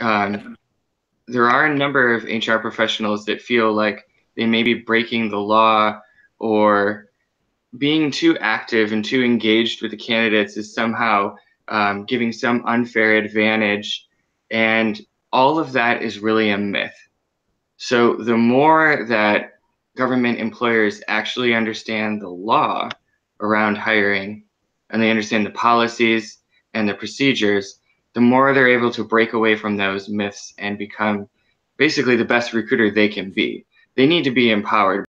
um, there are a number of HR professionals that feel like they may be breaking the law or being too active and too engaged with the candidates is somehow um, giving some unfair advantage. And all of that is really a myth. So the more that government employers actually understand the law around hiring and they understand the policies and the procedures, the more they're able to break away from those myths and become basically the best recruiter they can be. They need to be empowered.